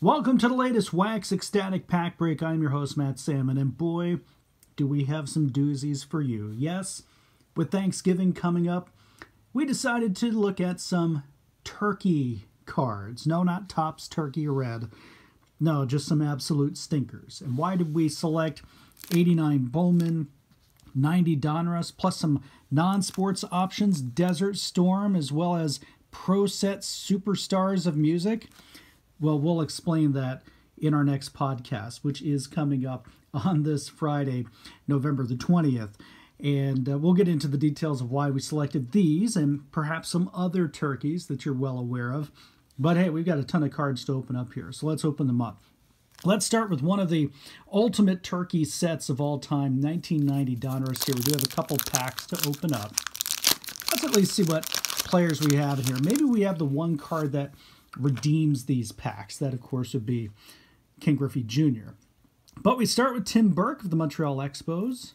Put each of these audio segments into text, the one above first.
Welcome to the latest Wax Ecstatic Pack Break. I'm your host, Matt Sammon, and boy, do we have some doozies for you. Yes, with Thanksgiving coming up, we decided to look at some turkey cards. No, not Topps Turkey Red. No, just some absolute stinkers. And why did we select 89 Bowman, 90 Donruss, plus some non sports options, Desert Storm, as well as Pro Set Superstars of Music? Well, we'll explain that in our next podcast, which is coming up on this Friday, November the 20th. And uh, we'll get into the details of why we selected these and perhaps some other turkeys that you're well aware of. But hey, we've got a ton of cards to open up here, so let's open them up. Let's start with one of the ultimate turkey sets of all time, 1990 Donruss here. We do have a couple packs to open up. Let's at least see what players we have in here. Maybe we have the one card that redeems these packs. That, of course, would be Ken Griffey Jr. But we start with Tim Burke of the Montreal Expos,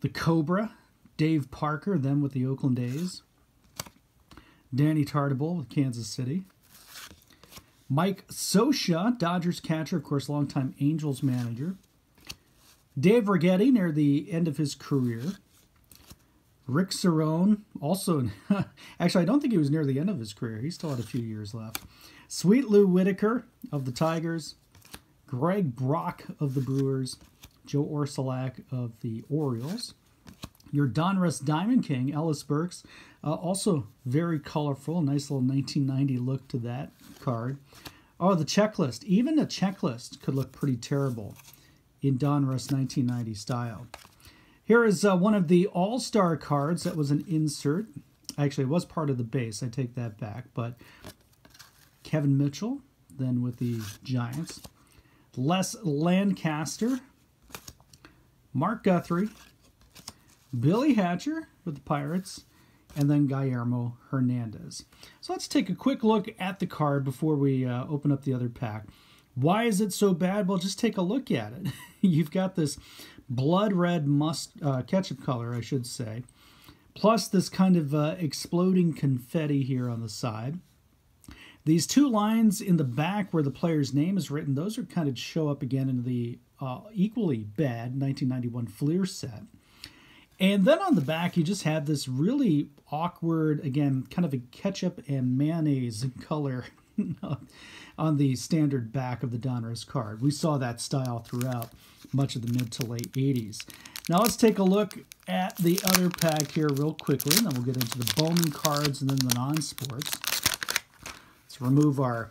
the Cobra, Dave Parker, then with the Oakland A's, Danny Tartabull with Kansas City, Mike Scioscia, Dodgers catcher, of course, longtime Angels manager, Dave Righetti near the end of his career, Rick Cerone, also, actually, I don't think he was near the end of his career. He still had a few years left. Sweet Lou Whitaker of the Tigers, Greg Brock of the Brewers, Joe Orsulak of the Orioles. Your Donruss Diamond King, Ellis Burks, uh, also very colorful. Nice little 1990 look to that card. Oh, the checklist. Even a checklist could look pretty terrible in Donruss 1990 style. Here is uh, one of the All-Star cards that was an insert. Actually, it was part of the base. I take that back. But Kevin Mitchell, then with the Giants. Les Lancaster. Mark Guthrie. Billy Hatcher with the Pirates. And then Guillermo Hernandez. So let's take a quick look at the card before we uh, open up the other pack. Why is it so bad? Well, just take a look at it. You've got this blood red must uh, ketchup color, I should say, plus this kind of uh, exploding confetti here on the side. These two lines in the back where the player's name is written, those are kind of show up again in the uh, equally bad 1991 Fleer set. And then on the back, you just have this really awkward, again, kind of a ketchup and mayonnaise color on the standard back of the Donruss card. We saw that style throughout much of the mid to late 80s. Now let's take a look at the other pack here real quickly, and then we'll get into the Bowman cards and then the non-sports. Let's remove our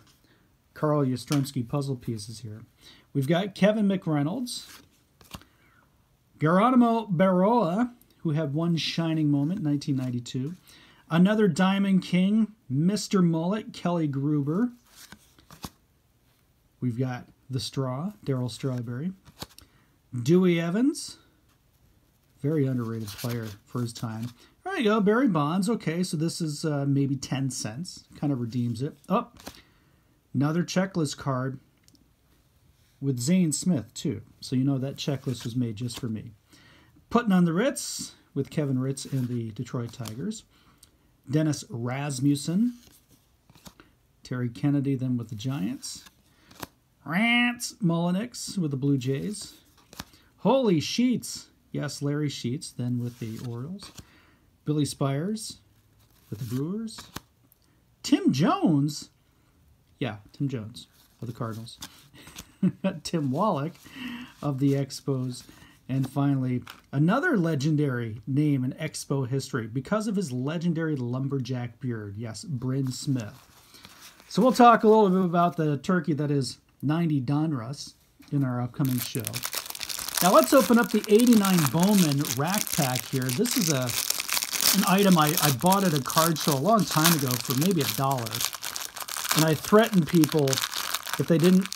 Carl Yastrzemski puzzle pieces here. We've got Kevin McReynolds, Geronimo Berroa, who had one shining moment in 1992, another Diamond King, Mr. Mullet, Kelly Gruber. We've got The Straw, Darryl Strawberry. Dewey Evans, very underrated player for his time. There you go, Barry Bonds. Okay, so this is uh, maybe 10 cents. Kind of redeems it. Oh, another checklist card with Zane Smith, too. So you know that checklist was made just for me. Putting on the Ritz with Kevin Ritz and the Detroit Tigers. Dennis Rasmussen. Terry Kennedy then with the Giants. Rance Mulliniks with the Blue Jays. Holy Sheets. Yes, Larry Sheets, then with the Orioles. Billy Spiers with the Brewers. Tim Jones. Yeah, Tim Jones of the Cardinals. Tim Wallach of the Expos. And finally, another legendary name in Expo history because of his legendary lumberjack beard. Yes, Bryn Smith. So we'll talk a little bit about the turkey that is 90 Donruss in our upcoming show. Now let's open up the 89 Bowman rack pack here. This is a an item I, I bought at a card show a long time ago for maybe a dollar. And I threatened people if they didn't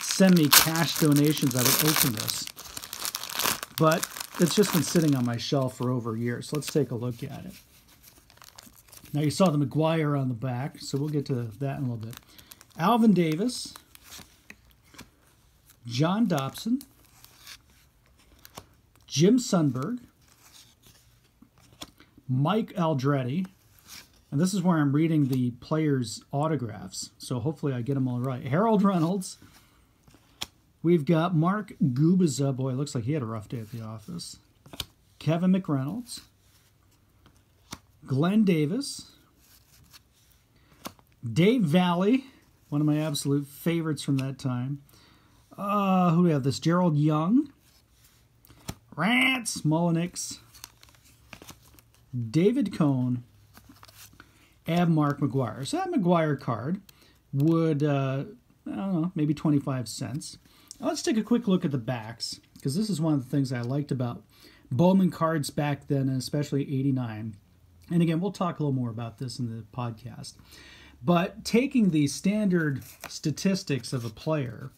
send me cash donations, I would open this. But it's just been sitting on my shelf for over a year. So let's take a look at it. Now you saw the McGwire on the back, so we'll get to that in a little bit. Alvin Davis, John Dopson, Jim Sundberg, Mike Aldrete, And this is where I'm reading the players' autographs. So hopefully I get them all right. Harold Reynolds. We've got Mark Gubicza. Boy, looks like he had a rough day at the office. Kevin McReynolds. Glenn Davis. Dave Valle, one of my absolute favorites from that time. Uh, who do we have? This Gerald Young. Rance Mulliniks. David Cone. And Mark McGwire. So that McGwire card would, uh, I don't know, maybe 25 cents. Let's take a quick look at the backs, because this is one of the things I liked about Bowman cards back then, and especially 89. And again, we'll talk a little more about this in the podcast. But taking the standard statistics of a player,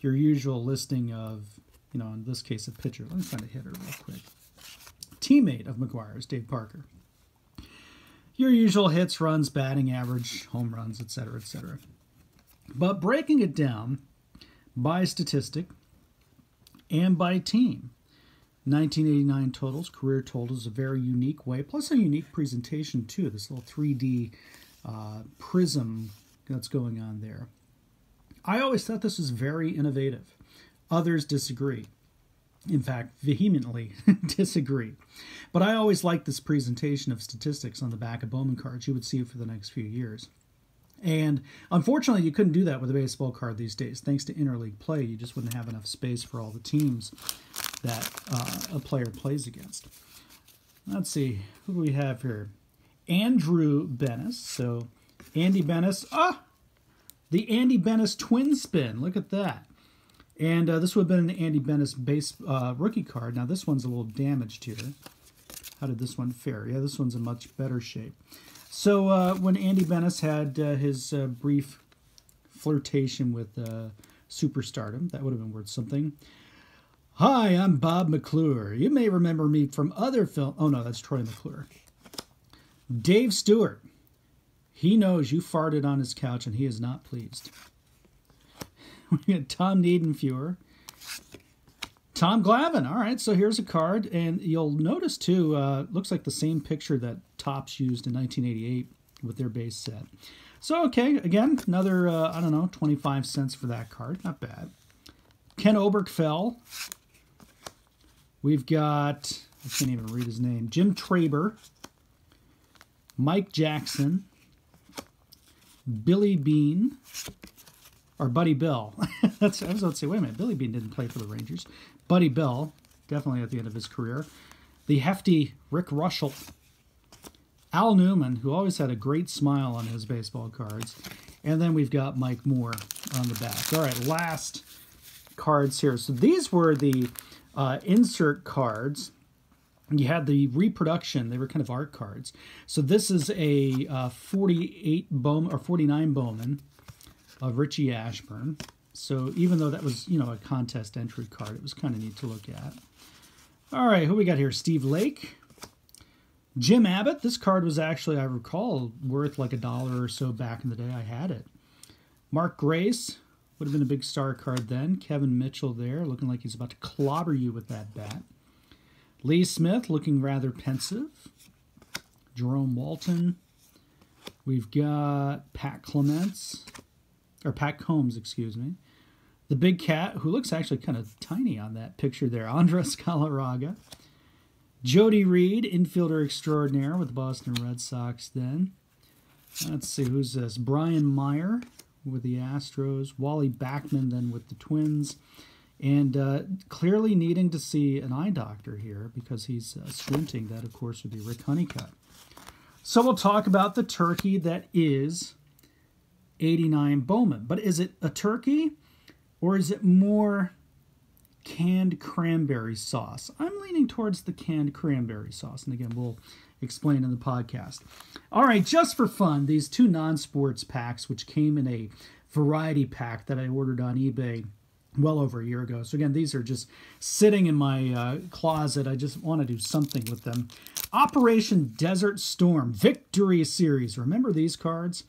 your usual listing of, you know, in this case, a pitcher. Let me find a hitter real quick. Teammate of McGwire's, Dave Parker. Your usual hits, runs, batting average, home runs, etc., etc. But breaking it down by statistic and by team. 1989 totals, career totals, a very unique way, plus a unique presentation too. This little 3D uh, prism that's going on there. I always thought this was very innovative. Others disagree. In fact, vehemently disagree. But I always liked this presentation of statistics on the back of Bowman cards. You would see it for the next few years. And unfortunately, you couldn't do that with a baseball card these days. Thanks to interleague play, you just wouldn't have enough space for all the teams that uh, a player plays against. Let's see, who do we have here? Andrew Benes. So Andy Benes. Ah, the Andy Benes twin spin. Look at that. And uh, this would have been an Andy Benes base uh, rookie card. Now this one's a little damaged here. How did this one fare? Yeah, this one's in much better shape. So uh, when Andy Benes had uh, his uh, brief flirtation with uh, superstardom, that would have been worth something. Hi, I'm Bob McClure. You may remember me from other film. Oh no, that's Troy McClure. Dave Stewart. He knows you farted on his couch and he is not pleased. We got Tom Niedenfuer. Tom Glavine. All right, so here's a card, and you'll notice too. Uh, looks like the same picture that Topps used in 1988 with their base set. So okay, again, another uh, I don't know, 25 cents for that card. Not bad. Ken Oberkfell. We've got I can't even read his name. Jim Traber. Mike Jackson, Billy Bean. or Buddy Bell. That's I was about to say, wait a minute, Billy Bean didn't play for the Rangers. Buddy Bell, definitely at the end of his career. The hefty Rick Reuschel. Al Newman, who always had a great smile on his baseball cards. And then we've got Mike Moore on the back. All right, last cards here. So these were the uh, insert cards you had the reproduction they were kind of art cards so this is a uh, 48 bowman or 49 bowman of richie ashburn so even though that was you know a contest entry card it was kind of neat to look at all right who we got here steve lake jim abbott this card was actually i recall worth like a dollar or so back in the day i had it mark grace would have been a big star card then kevin mitchell there looking like he's about to clobber you with that bat Lee Smith looking rather pensive. Jerome Walton. We've got Pat Clements, or Pat Combs, excuse me. The big cat, who looks actually kind of tiny on that picture there, Andres Galarraga. Jody Reed, infielder extraordinaire with the Boston Red Sox then. Let's see, who's this? Brian Meyer with the Astros. Wally Backman then with the Twins and uh, clearly needing to see an eye doctor here because he's uh, squinting. That, of course, would be Rick Honeycutt. So we'll talk about the turkey that is 89 Bowman. But is it a turkey or is it more canned cranberry sauce? Leaning towards the canned cranberry sauce. And again, we'll explain in the podcast. All right, just for fun, these two non-sports packs, which came in a variety pack that I ordered on eBay well over a year ago. So again, these are just sitting in my uh, closet. I just want to do something with them. Operation Desert Storm Victory Series. Remember these cards?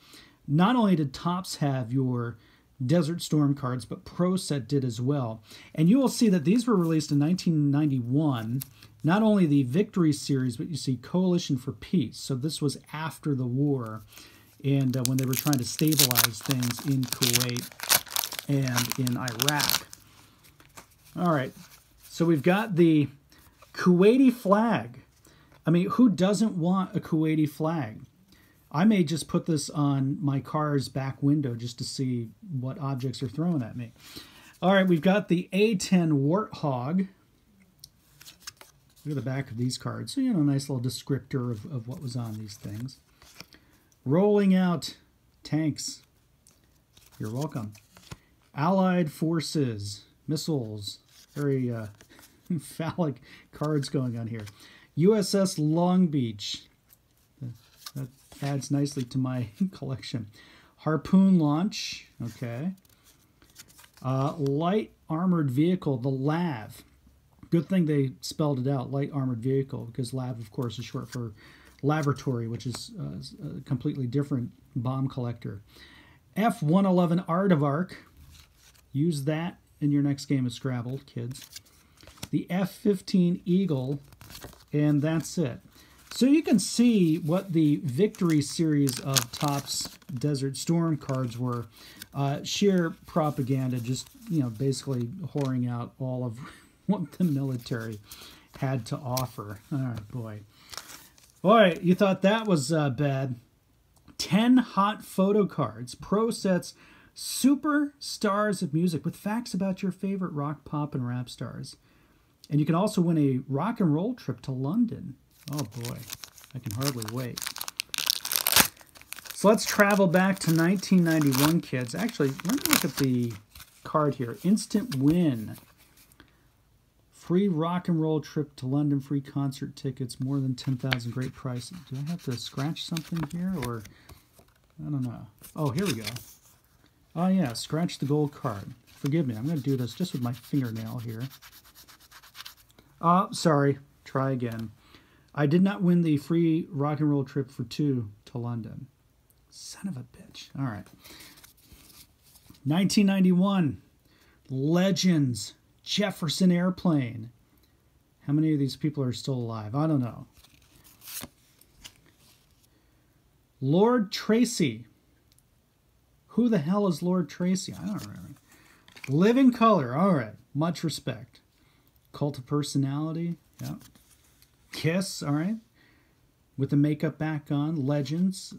Not only did Topps have your Desert Storm cards, but Pro Set did as well. And you will see that these were released in 1991 not only the Victory Series, but you see Coalition for Peace. So this was after the war, and uh, when they were trying to stabilize things in Kuwait and in Iraq. All right, so we've got the Kuwaiti flag. I mean, who doesn't want a Kuwaiti flag? I may just put this on my car's back window just to see what objects are thrown at me. All right, we've got the A10 Warthog. Look at the back of these cards. So, you know, a nice little descriptor of, of what was on these things. Rolling out tanks. You're welcome. Allied forces, missiles. Very uh, phallic cards going on here. USS Long Beach. Adds nicely to my collection. Harpoon launch. Okay. Uh, light armored vehicle, the LAV. Good thing they spelled it out, light armored vehicle, because LAV, of course, is short for laboratory, which is uh, a completely different bomb collector. F 111 Aardvark. Use that in your next game of Scrabble, kids. The F 15 Eagle, and that's it. So you can see what the victory series of Topps Desert Storm cards were. Uh, sheer propaganda, just, you know, basically whoring out all of what the military had to offer. All right, boy. Right, you thought that was uh, bad. 10 hot photo cards, pro sets, super stars of music with facts about your favorite rock, pop, and rap stars. And you can also win a rock and roll trip to London. Oh boy, I can hardly wait. So let's travel back to 1991, kids. Actually, let me look at the card here. Instant win. Free rock and roll trip to London, free concert tickets, more than 10,000 great prices. Do I have to scratch something here or I don't know. Oh, here we go. Oh yeah, scratch the gold card. Forgive me, I'm going to do this just with my fingernail here. Oh, sorry. Try again. I did not win the free rock and roll trip for two to London. Son of a bitch. All right. 1991. Legends. Jefferson Airplane. How many of these people are still alive? I don't know. Lord Tracy. Who the hell is Lord Tracy? I don't remember. Living Colour. All right. Much respect. Cult of Personality. Yeah. Kiss. All right. With the makeup back on. Legends.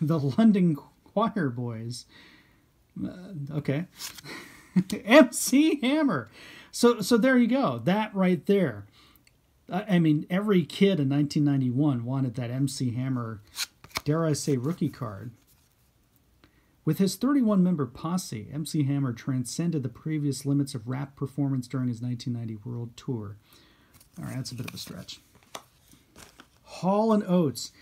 The London Quireboys. Uh, okay. MC Hammer. So so there you go. That right there. I mean, every kid in 1991 wanted that MC Hammer, dare I say, rookie card. With his 31 member posse, MC Hammer transcended the previous limits of rap performance during his 1990 world tour. All right, that's a bit of a stretch. Hall and Oates.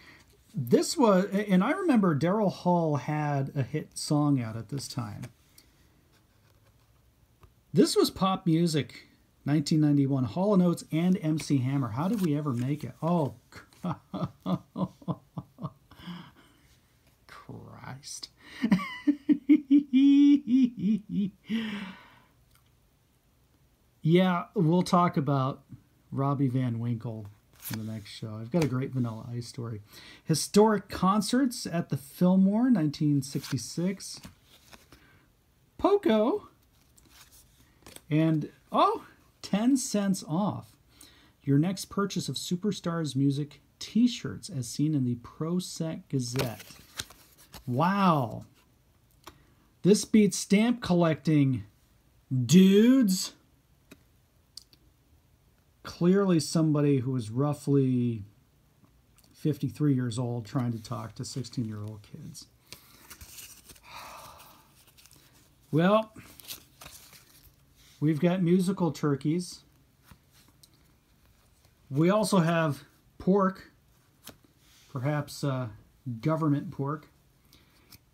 This was, and I remember Daryl Hall had a hit song out at this time. This was pop music, 1991. Hall and Oates and MC Hammer. How did we ever make it? Oh, Christ. yeah, we'll talk about Robbie Van Winkle in the next show. I've got a great Vanilla Ice story. Historic concerts at the Fillmore, 1966. Poco. And, oh, 10 cents off your next purchase of Superstars Music t shirts as seen in the Pro Set Gazette. Wow. This beats stamp collecting, dudes. Clearly, somebody who is roughly 53 years old trying to talk to 16 year old kids. Well, we've got musical turkeys. We also have pork, perhaps uh, government pork.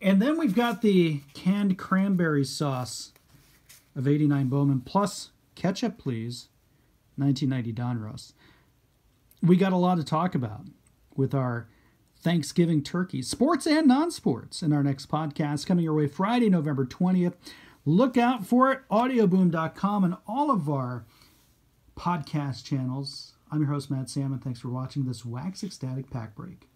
And then we've got the canned cranberry sauce of 89 Bowman plus ketchup, please, 1990 Don Donruss. We got a lot to talk about with our Thanksgiving turkey, sports and non sports, in our next podcast coming your way Friday, November 20th. Look out for it, audioboom.com, and all of our podcast channels. I'm your host, Matt Sammon. Thanks for watching this Wax Ecstatic Pack Break.